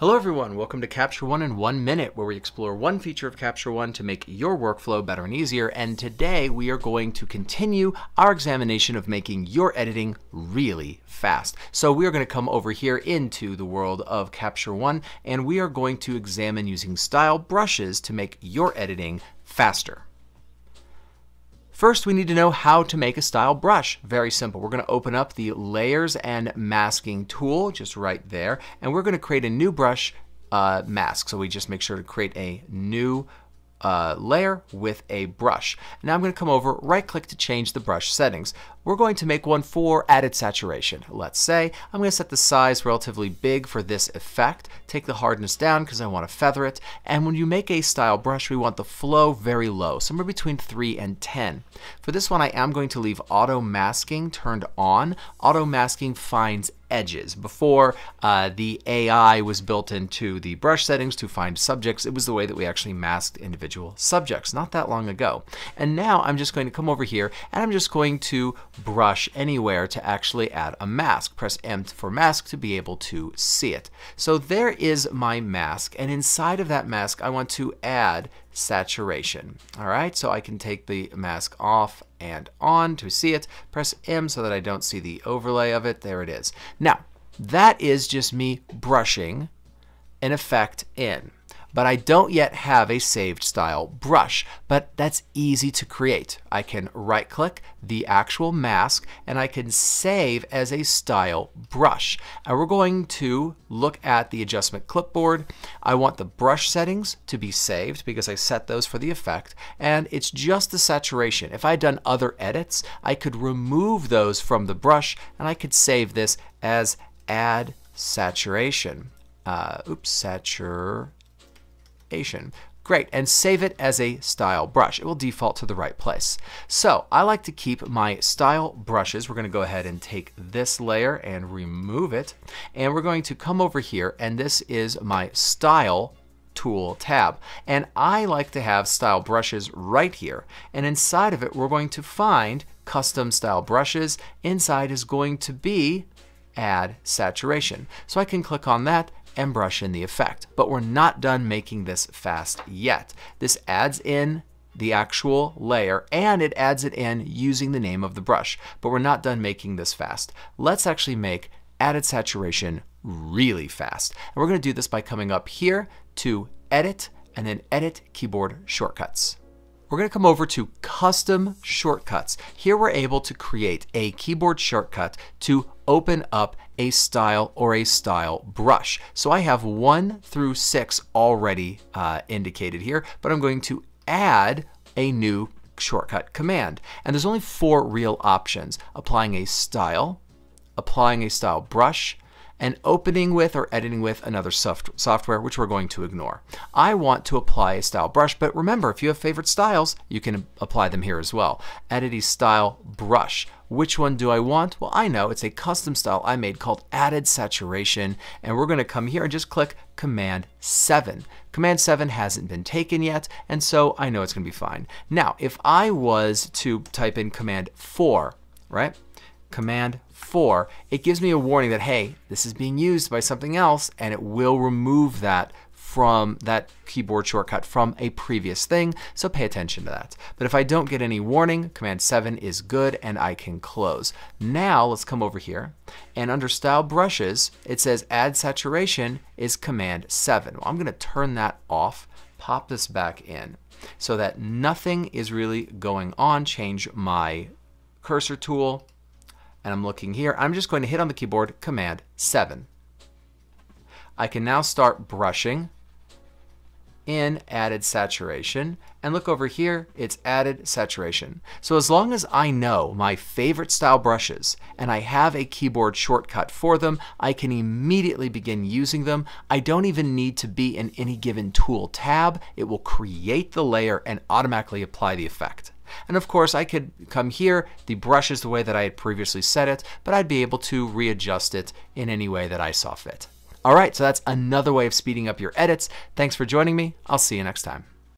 Hello everyone, welcome to Capture One in one minute, where we explore one feature of Capture One to make your workflow better and easier. And today we are going to continue our examination of making your editing really fast. So we are going to come over here into the world of Capture One, and we are going to examine using style brushes to make your editing faster. First, we need to know how to make a style brush. Very simple. We're going to open up the Layers and Masking tool, just right there, and we're going to create a new brush uh, mask. So we just make sure to create a new uh, layer with a brush. Now I'm going to come over, right click to change the brush settings. We're going to make one for added saturation. Let's say I'm going to set the size relatively big for this effect, take the hardness down because I want to feather it, and when you make a style brush we want the flow very low, somewhere between 3 and 10. For this one I am going to leave auto masking turned on. Auto masking finds edges. Before uh, the AI was built into the brush settings to find subjects, it was the way that we actually masked individual subjects not that long ago. And now I'm just going to come over here and I'm just going to brush anywhere to actually add a mask. Press M for mask to be able to see it. So there is my mask and inside of that mask I want to add saturation. All right, so I can take the mask off and on to see it. Press M so that I don't see the overlay of it. There it is. Now, that is just me brushing an effect in but I don't yet have a saved style brush, but that's easy to create. I can right click the actual mask and I can save as a style brush. And we're going to look at the adjustment clipboard. I want the brush settings to be saved because I set those for the effect and it's just the saturation. If I had done other edits, I could remove those from the brush and I could save this as add saturation. Uh, oops, satur Great, and save it as a style brush. It will default to the right place. So I like to keep my style brushes. We're going to go ahead and take this layer and remove it. And we're going to come over here, and this is my style tool tab. And I like to have style brushes right here. And inside of it, we're going to find custom style brushes. Inside is going to be add saturation. So I can click on that and brush in the effect. But we're not done making this fast yet. This adds in the actual layer and it adds it in using the name of the brush. But we're not done making this fast. Let's actually make added saturation really fast. And we're going to do this by coming up here to Edit and then Edit Keyboard Shortcuts. We're going to come over to Custom Shortcuts. Here we're able to create a keyboard shortcut to open up a style or a style brush. So I have one through six already uh, indicated here, but I'm going to add a new shortcut command. And there's only four real options. Applying a style, applying a style brush, and opening with or editing with another soft software, which we're going to ignore. I want to apply a style brush, but remember, if you have favorite styles, you can apply them here as well. Edit a style brush. Which one do I want? Well, I know it's a custom style I made called Added Saturation, and we're going to come here and just click Command 7. Command 7 hasn't been taken yet, and so I know it's going to be fine. Now, if I was to type in Command 4, right? Command 4, it gives me a warning that, hey, this is being used by something else, and it will remove that from that keyboard shortcut from a previous thing, so pay attention to that. But if I don't get any warning, Command 7 is good and I can close. Now let's come over here and under Style Brushes, it says Add Saturation is Command 7. Well, I'm going to turn that off, pop this back in so that nothing is really going on. Change my cursor tool and I'm looking here, I'm just going to hit on the keyboard Command 7. I can now start brushing in added saturation and look over here it's added saturation. So as long as I know my favorite style brushes and I have a keyboard shortcut for them I can immediately begin using them. I don't even need to be in any given tool tab. It will create the layer and automatically apply the effect and of course, I could come here, the brush is the way that I had previously set it, but I'd be able to readjust it in any way that I saw fit. All right, so that's another way of speeding up your edits. Thanks for joining me. I'll see you next time.